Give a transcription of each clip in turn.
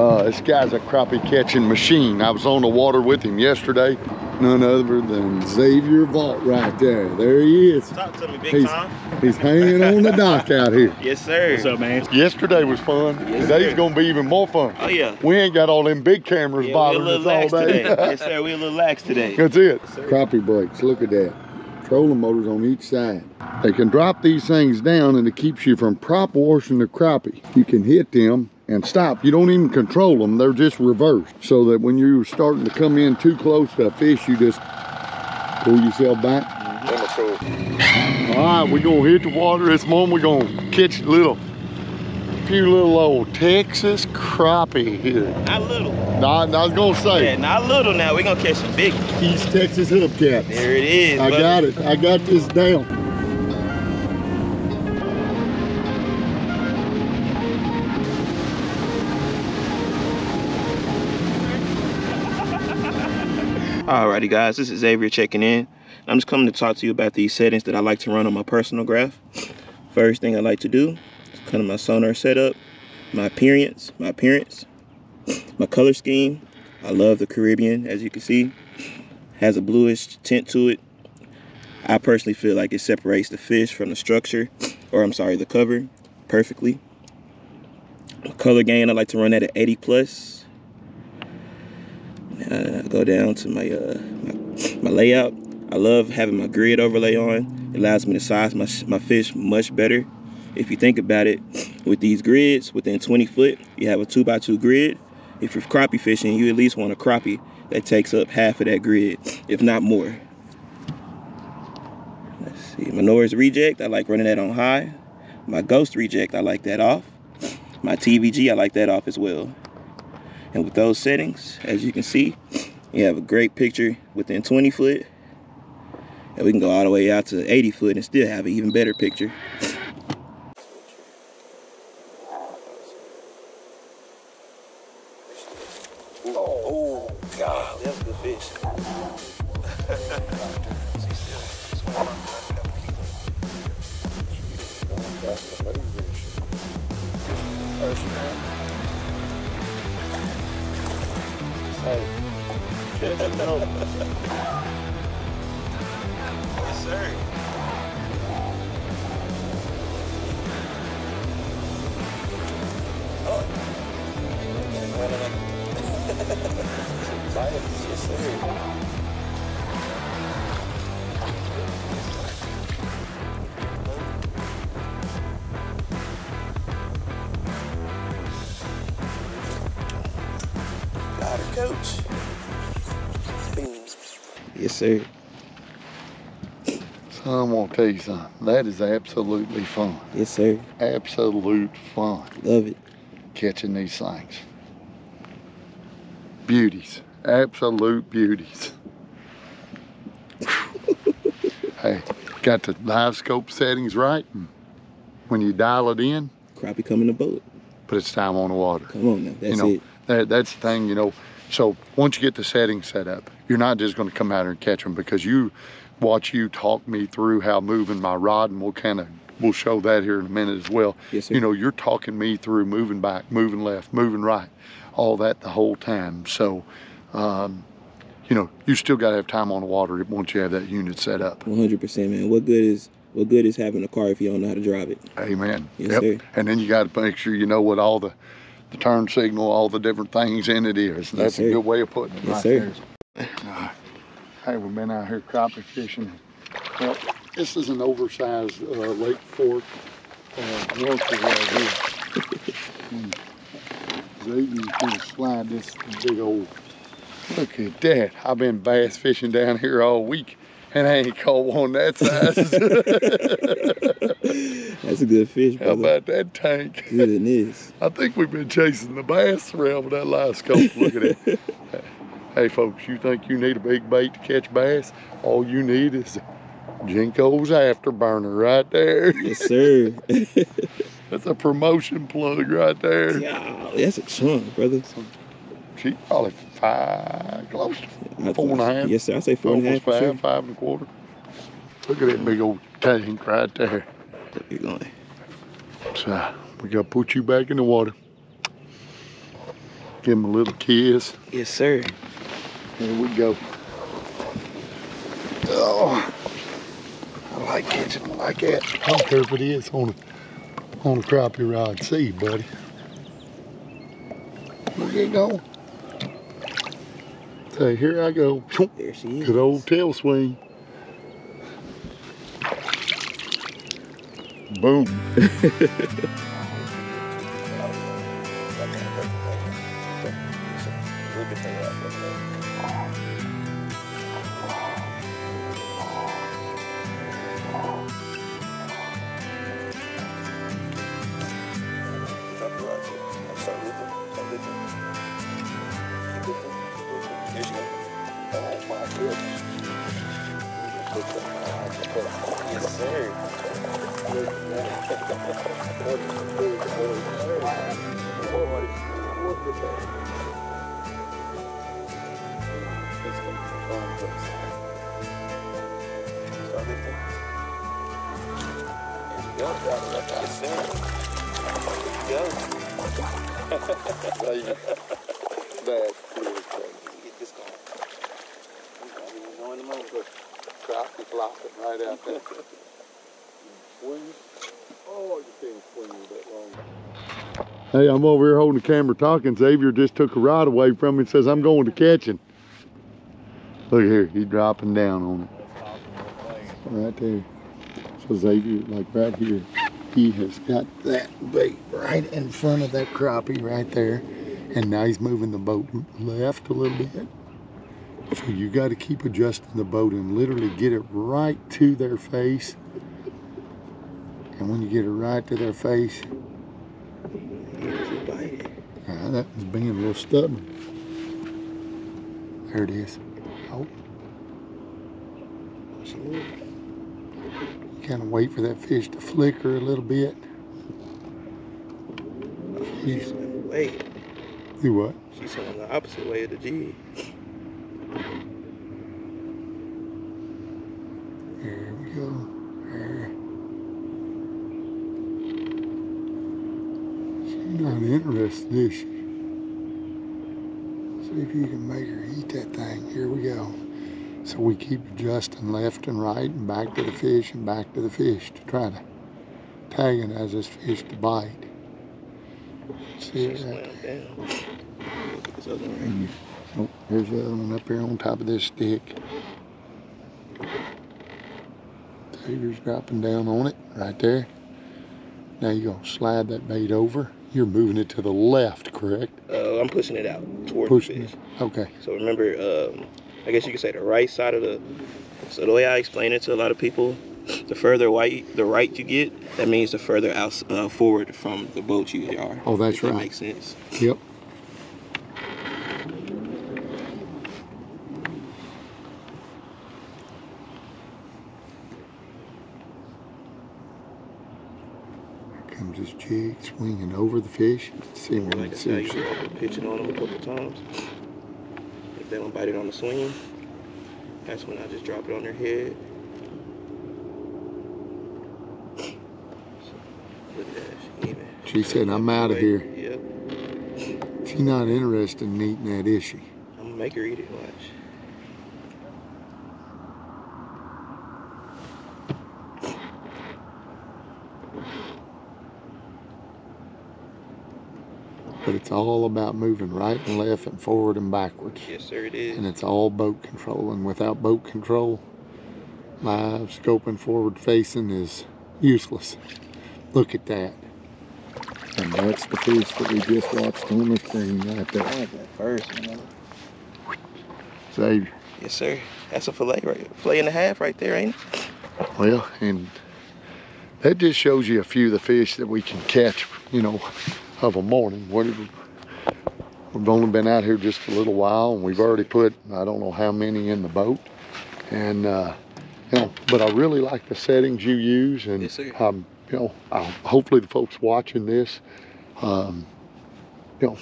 Uh, this guy's a crappie catching machine. I was on the water with him yesterday. None other than Xavier Vault right there. There he is. Talk to me, big He's, time. he's hanging on the dock out here. Yes, sir. What's up, man? Yesterday was fun. Yes, Today's sir. gonna be even more fun. Oh yeah. We ain't got all them big cameras Yeah, we a bothering little us all lax day. today. yes, sir. We a little lax today. That's it. sir. Crappie brakes, look at that. Trolling motors on each side. They can drop these things down and it keeps you from prop washing the crappie. You can hit them and stop. You don't even control them. They're just reversed. So that when you're starting to come in too close to a fish, you just pull yourself back. All right, we're gonna hit the water this morning. We're gonna catch a little, few little old Texas crappie here. Not little. Nah, I was gonna say, Yeah, not little now. We're gonna catch some big. East Texas hubcaps. There it is. I buddy. got it. I got this down. Alrighty guys, this is Xavier checking in. I'm just coming to talk to you about these settings that I like to run on my personal graph. First thing I like to do is kind of my sonar setup, my appearance, my appearance, my color scheme. I love the Caribbean, as you can see. Has a bluish tint to it. I personally feel like it separates the fish from the structure, or I'm sorry, the cover, perfectly. Color gain, I like to run that at 80 plus. Uh, go down to my, uh, my my layout. I love having my grid overlay on. It allows me to size my my fish much better. If you think about it, with these grids within 20 foot, you have a two by two grid. If you're crappie fishing, you at least want a crappie that takes up half of that grid, if not more. Let's see, my noise reject, I like running that on high. My ghost reject, I like that off. My TVG, I like that off as well. And with those settings, as you can see, you have a great picture within 20 foot. And we can go all the way out to 80 foot and still have an even better picture. Got her. Yes, sir. So I'm gonna tell you something. That is absolutely fun. Yes, sir. Absolute fun Love it. catching these things. Beauties. Absolute beauties. hey, got the live scope settings right. and When you dial it in, Crappie coming to boat. but it's time on the water. Come on now. That's you know, it. That, that's the thing, you know. So once you get the setting set up, you're not just going to come out here and catch them because you watch you talk me through how moving my rod, and we'll kind of we'll show that here in a minute as well. Yes, sir. You know, you're talking me through moving back, moving left, moving right, all that the whole time. So, um, you know, you still got to have time on the water once you have that unit set up. 100%, man. What good is what good is having a car if you don't know how to drive it? Amen. Yes, yep. sir. And then you got to make sure you know what all the the turn signal, all the different things in it is. And Yes, that's a good way of putting it yes, right there. Uh, hey, we've been out here crappie fishing. Well, this is an oversized uh, Lake Fork uh, right here. And Xavier's gonna slide this big old. Look at that! I've been bass fishing down here all week, and I ain't caught one that size. That's a good fish, How about that tank? Good Goodness. I think we've been chasing the bass around with that live scope. Look at it. hey, folks, you think you need a big bait to catch bass? All you need is Jenko's afterburner right there. Yes, sir. That's a promotion plug right there. yeah, that's a chunk, brother. She probably five, close to I- four and a half. Yes, sir. I say four and a half five, sure. five and a quarter. Look at that big old tank right there. Keep going. So we gotta put you back in the water. Give him a little kiss. Yes, sir. Here we go. Oh, I like catching like that. I don't care if it is on a, on a crappie rod. See, buddy. Look at go. So here I go. There she is. Good old tail swing. Boom. crappie flopping right out there. Hey, I'm over here holding the camera talking. Xavier just took a rod away from me and says, I'm going to catching. Look here, he's dropping down on it. Right there. So Xavier, like right here, he has got that bait right in front of that crappie right there. And now he's moving the boat left a little bit. So you got to keep adjusting the boat and literally get it right to their face. And when you get it right to their face, uh, that was being a little stubborn. There it is. Oh, kind of wait for that fish to flicker a little bit. She's, Wait, do what? she's on the opposite way of the jig. There we go. There. She's not interested, is she? See if you can make her eat that thing. Here we go. So we keep adjusting left and right and back to the fish and back to the fish to try to tag it as this fish to bite. See it right slammed down. Look at this other one Oh, here's the other one up here on top of this stick. Tater's dropping down on it right there. Now you're gonna slide that bait over. You're moving it to the left, correct? Uh, I'm pushing it out toward Pushing the it. Okay. So remember, um, I guess you could say the right side of the. So the way I explain it to a lot of people, the further white, the right you get, that means the further out uh, forward from the boat you are. Oh, that's if that right. makes sense. Yep. Here comes this jig swinging over the fish. See Or like I it said, I sees used to pitch it on them a couple times. If they don't bite it on the swing, that's when I just drop it on their head. Look at that, she even. She said, "I'm out of here." Yep, She's not interested in eating that, is she? I'm gonna make her eat it. Watch. It's all about moving right and left and forward and backwards. Yes, sir, it is. And it's all boat control. And without boat control, live scoping forward facing is useless. Look at that. And that's the fish that we just watched on the screen right there. that first one. Xavier. Yes, sir. That's a fillet right, fillet and a half right there, ain't it? Well, and that just shows you a few of the fish that we can catch, you know, of a morning. What have we- We've only been out here just a little while, and we've already put I don't know how many in the boat, and uh, you know, but I really like the settings you use, and Yes, um, you know, i hopefully the folks watching this, um, you know,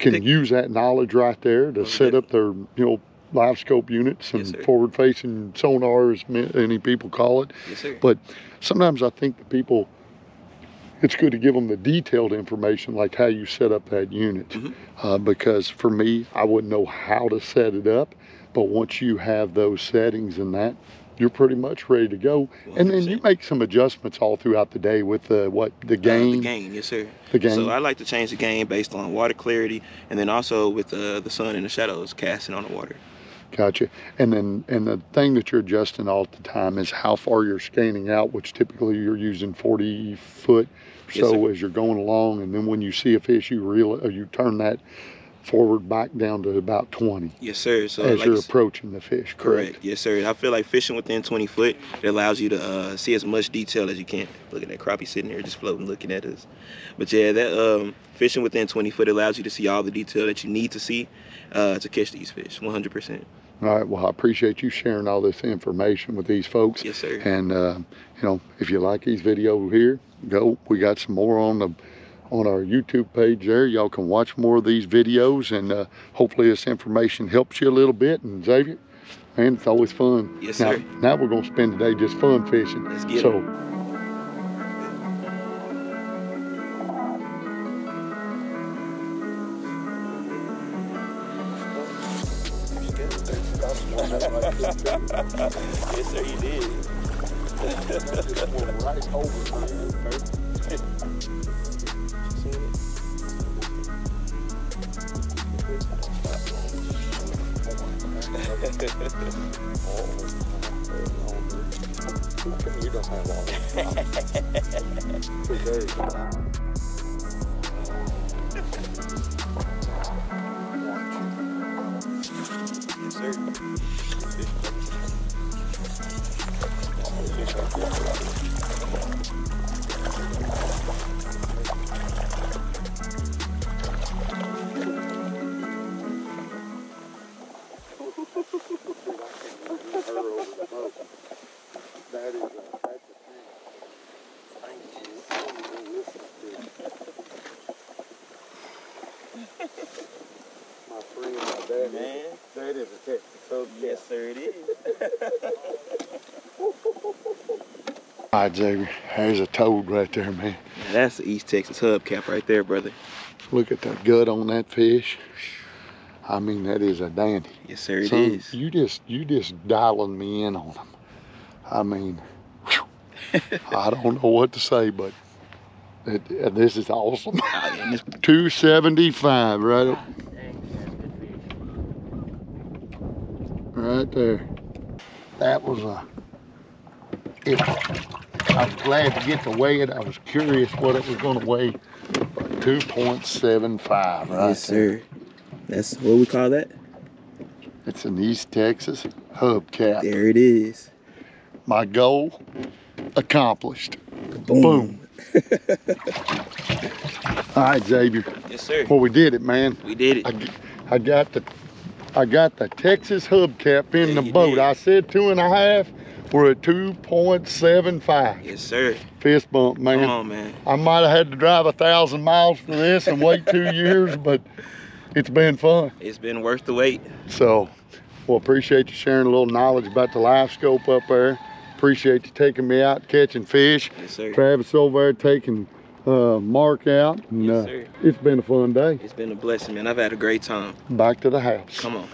can Pick- use that knowledge right there to set up their you know live scope units and Yes, forward facing sonar as ma- any people call it. Yes, but sometimes I think the people it's good to give them the detailed information like how you set up that unit Mhm. uh, because for me i wouldn't know how to set it up but once you have those settings and that you're pretty much ready to go and then you make some adjustments all throughout the day with the what the Uh, gain the gain, yes, sir. the gain So I like to change the gain based on water clarity, and then also with the the sun and the shadows casting on the water. Gotcha. And then, and the thing that you're adjusting all the time is how far you're scanning out, which typically you're using 40 foot. Yes, So as you're going along, and then when you see a fish, you reel or you turn that forward back down to about 20 Yes, sir. So as like you're approaching the fish. Correct. correct. Yes, sir. I feel like fishing within 20 foot it allows you to uh, see as much detail as you can. Look at that crappie sitting there just floating, looking at us. But yeah, that um, fishing within 20 foot allows you to see all the detail that you need to see uh, to catch these fish. 100. All right. Well, I appreciate you sharing all this information with these folks. Yes, sir. And uh, you know, if you like these videos here, go. We got some more on the on our YouTube page there. Y'all can watch more of these videos, and uh, hopefully this information helps you a little bit. And Xavier, man, it's always fun. Yes, now, sir. Now we're gonna spend the day just fun fishing. Let's get so. it. Yes, sir. You did. You don't have all Yes, sir. All right, Xavier, there's a toad right there, man. That's the East Texas hubcap right there, brother. Look at the gut on that fish. I mean, that is a dandy. Yes, sir. It Son, is. You just, you just dialing me in on them. I mean, I don't know what to say, but it, uh, this is awesome. Oh, yeah, and this- 275 right up, right there. That was a. It, I was glad to get to weigh it. I was curious what it was going to weigh. 2.75 right yes, there. sir. That's what we call that. It's an East Texas hubcap. There it is. My goal accomplished. Boom. Boom. All right, Xavier. Yes, sir. Well, we did it, man. We did it. I, g- I got the I got the Texas hubcap in Yeah, the boat. did. I said two and a half. We're at 2.75. Yes, sir. Fist bump, man. Come on, man. I might have had to drive a thousand miles for this and wait two years, but it's been fun. It's been worth the wait. So, well, appreciate you sharing a little knowledge about the live scope up there. Appreciate you taking me out catching fish. Yes, sir. Travis over there taking uh, Mark out. And, Yes, uh, sir. it's been a fun day. It's been a blessing, man. I've had a great time. Back to the house. Come on.